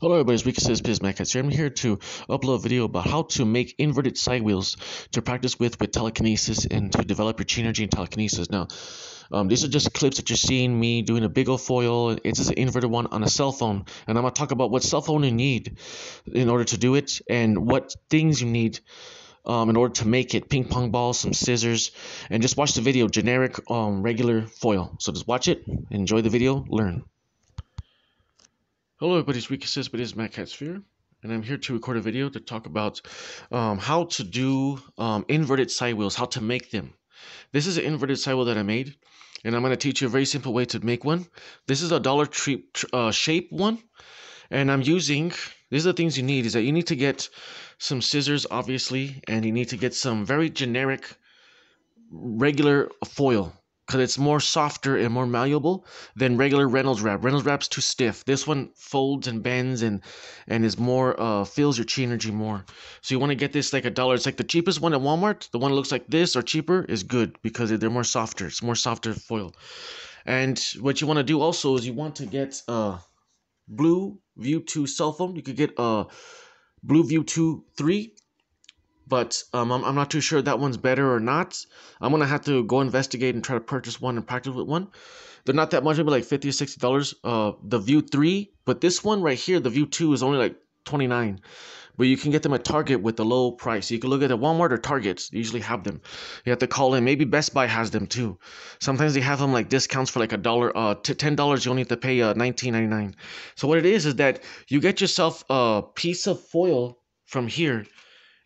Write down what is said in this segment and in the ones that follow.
Hello everybody, it's Ricky says Biz Mac here. I'm here to upload a video about how to make inverted psi wheels to practice with with telekinesis and to develop your chi energy and telekinesis. Now, um, these are just clips that you're seeing me doing a big old foil. It's just an inverted one on a cell phone, and I'm gonna talk about what cell phone you need in order to do it and what things you need um, in order to make it. Ping pong balls, some scissors, and just watch the video. Generic, um, regular foil. So just watch it, enjoy the video, learn. Hello everybody, it's Ricky Says, but it is Mad Cat Sphere, and I'm here to record a video to talk about um, how to do um, inverted psi wheels, how to make them. This is an inverted psi wheel that I made, and I'm going to teach you a very simple way to make one. This is a Dollar Tree uh, shape one, and I'm using, these are the things you need, is that you need to get some scissors, obviously, and you need to get some very generic, regular foil because it's more softer and more malleable than regular Reynolds wrap. Reynolds wrap's too stiff. This one folds and bends and and is more uh feels your chi energy more. So you want to get this like a dollar. It's like the cheapest one at Walmart. The one that looks like this or cheaper is good because they're more softer. It's more softer foil. And what you want to do also is you want to get a BLU View 2 cell phone. You could get a BLU View 2 3 but um, I'm, I'm not too sure that one's better or not. I'm gonna have to go investigate and try to purchase one and practice with one. They're not that much, maybe like 50 or 60 dollars. Uh, the View 3, but this one right here, the View 2, is only like 29. But you can get them at Target with a low price. You can look at the Walmart or Targets. They usually have them. You have to call in. Maybe Best Buy has them too. Sometimes they have them like discounts for like a dollar, uh, ten dollars. You only have to pay uh 19.99. So what it is is that you get yourself a piece of foil from here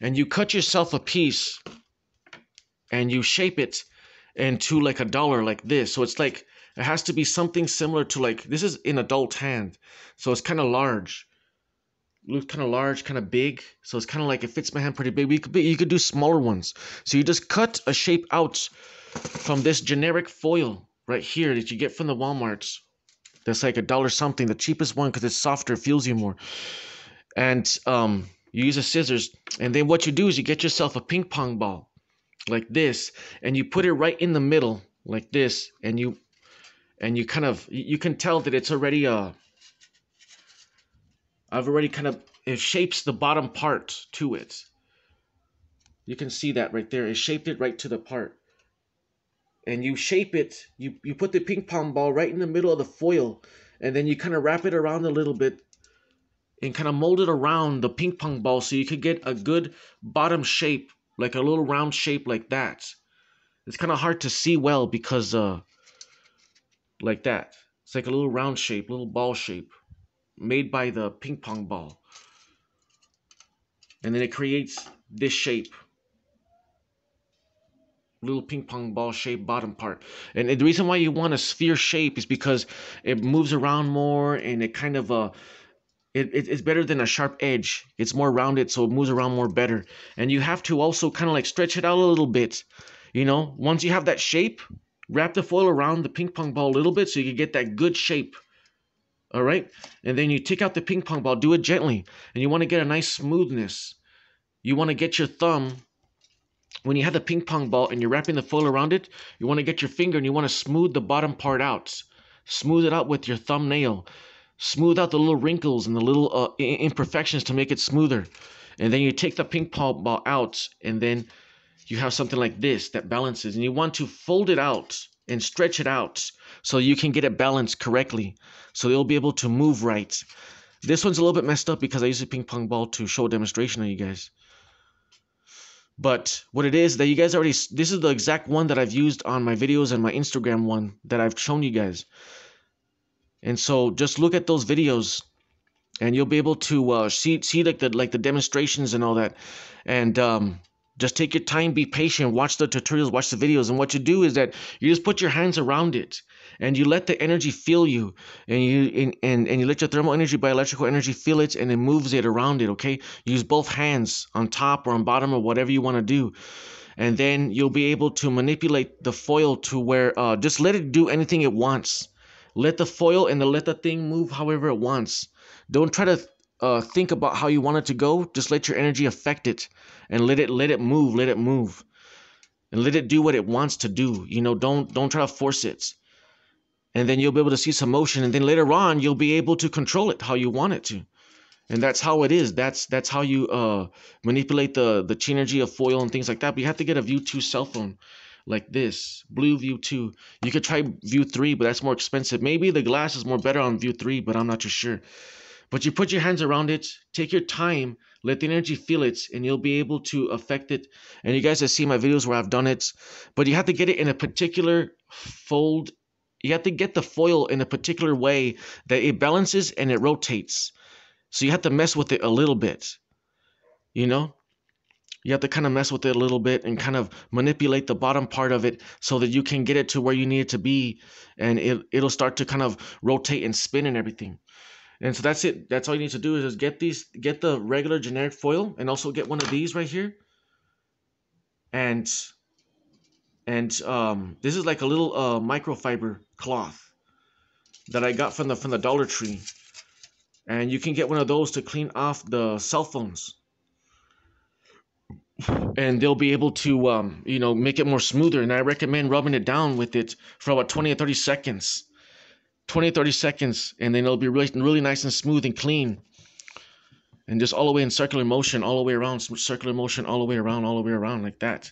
and you cut yourself a piece and you shape it into like a dollar like this. So it's like it has to be something similar to like this is in adult hand. So it's kind of large. Looks kind of large, kind of big. So it's kind of like it fits my hand pretty big. You could be, you could do smaller ones. So you just cut a shape out from this generic foil right here that you get from the Walmarts. That's like a dollar something, the cheapest one because it's softer, feels you more. And um you use a scissors, and then what you do is you get yourself a ping pong ball like this, and you put it right in the middle like this, and you and you kind of you can tell that it's already uh I've already kind of it shapes the bottom part to it. You can see that right there. It shaped it right to the part. And you shape it, you, you put the ping pong ball right in the middle of the foil, and then you kind of wrap it around a little bit and kind of mold it around the ping pong ball so you could get a good bottom shape, like a little round shape like that. It's kind of hard to see well because, uh, like that. It's like a little round shape, little ball shape, made by the ping pong ball. And then it creates this shape. Little ping pong ball shape bottom part. And the reason why you want a sphere shape is because it moves around more and it kind of, uh, it, it, it's better than a sharp edge. It's more rounded, so it moves around more better. And you have to also kind of like stretch it out a little bit. You know, once you have that shape, wrap the foil around the ping pong ball a little bit so you can get that good shape. All right, and then you take out the ping pong ball. Do it gently, and you want to get a nice smoothness. You want to get your thumb when you have the ping pong ball and you're wrapping the foil around it. You want to get your finger and you want to smooth the bottom part out. Smooth it out with your thumbnail smooth out the little wrinkles and the little uh, imperfections to make it smoother. And then you take the ping pong ball out, and then you have something like this that balances. And you want to fold it out and stretch it out so you can get it balanced correctly. So you'll be able to move right. This one's a little bit messed up because I used a ping pong ball to show a demonstration on you guys. But what it is that you guys already, this is the exact one that I've used on my videos and my Instagram one that I've shown you guys. And so just look at those videos and you'll be able to uh, see see like the like the demonstrations and all that. And um, just take your time, be patient, watch the tutorials, watch the videos. And what you do is that you just put your hands around it and you let the energy feel you and you and, and, and you let your thermal energy by electrical energy feel it and it moves it around it, okay? Use both hands on top or on bottom or whatever you want to do. And then you'll be able to manipulate the foil to where uh, just let it do anything it wants let the foil and the, let the thing move however it wants. Don't try to uh, think about how you want it to go. Just let your energy affect it and let it let it move. Let it move and let it do what it wants to do. You know, don't don't try to force it. And then you'll be able to see some motion, and then later on you'll be able to control it how you want it to. and that's how it is that's that's how you uh manipulate the the energy of foil and things like that but you have to get a view 2 cell phone like this BLU view 2 you could try view 3 but that's more expensive. Maybe the glass is more better on view 3 but i'm not too sure. But you put your hands around it take your time let the energy feel it and you'll be able to affect it. And you guys have seen my videos where i've done it but you have to get it in a particular fold. You have to get the foil in a particular way that it balances and it rotates. So you have to mess with it a little bit. You know? You have to kind of mess with it a little bit and kind of manipulate the bottom part of it so that you can get it to where you need it to be and it, it'll start to kind of rotate and spin and everything. And so that's it. That's all you need to do is just get these, get the regular generic foil and also get one of these right here. And, and um, this is like a little uh, microfiber cloth that I got from the, from the Dollar Tree and you can get one of those to clean off the cell phones and they'll be able to um, you know make it more smoother. And i recommend rubbing it down with it for about 20 or 30 seconds. 20 or 30 seconds and then it'll be really, really nice and smooth and clean. And just all the way in circular motion all the way around circular motion all the way around all the way around like that.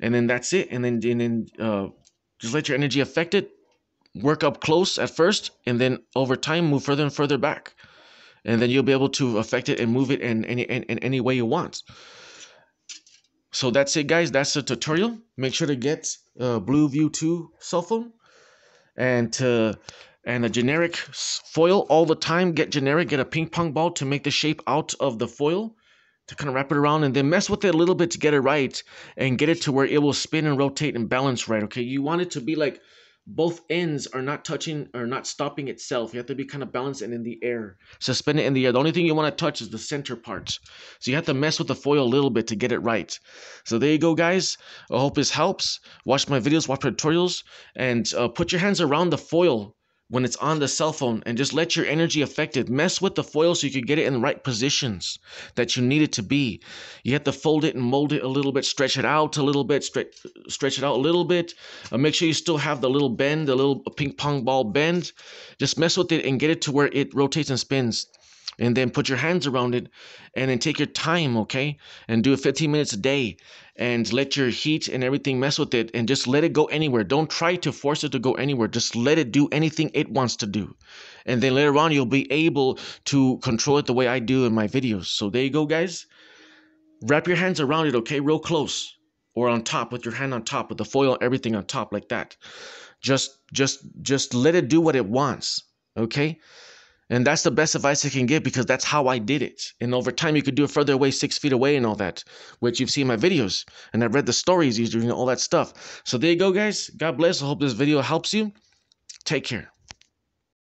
And then that's it. And then and then uh, just let your energy affect it work up close at first and then over time move further and further back. And then you'll be able to affect it and move it in any in, in any way you want so that's it guys. That's the tutorial. Make sure to get uh, BLU view 2 cell phone and to and a generic foil all the time. Get generic get a ping pong ball to make the shape out of the foil to kind of wrap it around and then mess with it a little bit to get it right and get it to where it will spin and rotate and balance right okay? You want it to be like both ends are not touching or not stopping itself. You have to be kind of balanced and in the air, suspended in the air. The only thing you want to touch is the center part. So you have to mess with the foil a little bit to get it right. So there you go, guys. I hope this helps. Watch my videos, watch my tutorials, and uh, put your hands around the foil when it's on the cell phone and just let your energy affect it. Mess with the foil so you can get it in the right positions that you need it to be. You have to fold it and mold it a little bit, stretch it out a little bit, stretch, stretch it out a little bit. Uh, make sure you still have the little bend, the little ping pong ball bend. Just mess with it and get it to where it rotates and spins and then put your hands around it and then take your time okay? And do it 15 minutes a day and let your heat and everything mess with it and just let it go anywhere. Don't try to force it to go anywhere. Just let it do anything it wants to do. And then later on you'll be able to control it the way i do in my videos. So there you go guys. Wrap your hands around it okay? Real close or on top with your hand on top with the foil everything on top like that. Just just just let it do what it wants okay and that's the best advice I can give because that's how I did it. And over time, you could do it further away, six feet away, and all that, which you've seen my videos. And I've read the stories, you know, all that stuff. So there you go, guys. God bless. I hope this video helps you. Take care.